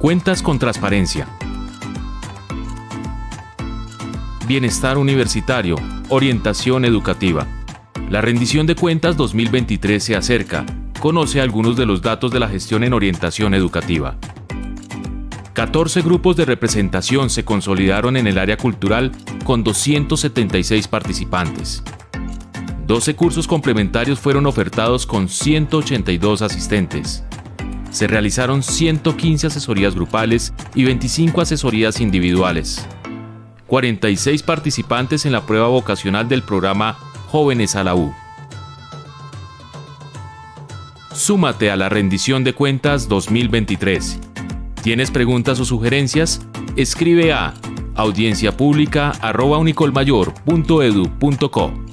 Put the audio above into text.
Cuentas con transparencia. Bienestar universitario. Orientación educativa. La rendición de cuentas 2023 se acerca. Conoce algunos de los datos de la gestión en orientación educativa. 14 grupos de representación se consolidaron en el área cultural con 276 participantes. 12 cursos complementarios fueron ofertados con 182 asistentes. Se realizaron 115 asesorías grupales y 25 asesorías individuales. 46 participantes en la prueba vocacional del programa Jóvenes a la U. Súmate a la rendición de cuentas 2023. ¿Tienes preguntas o sugerencias? Escribe a audienciapública.unicolmayor.edu.co.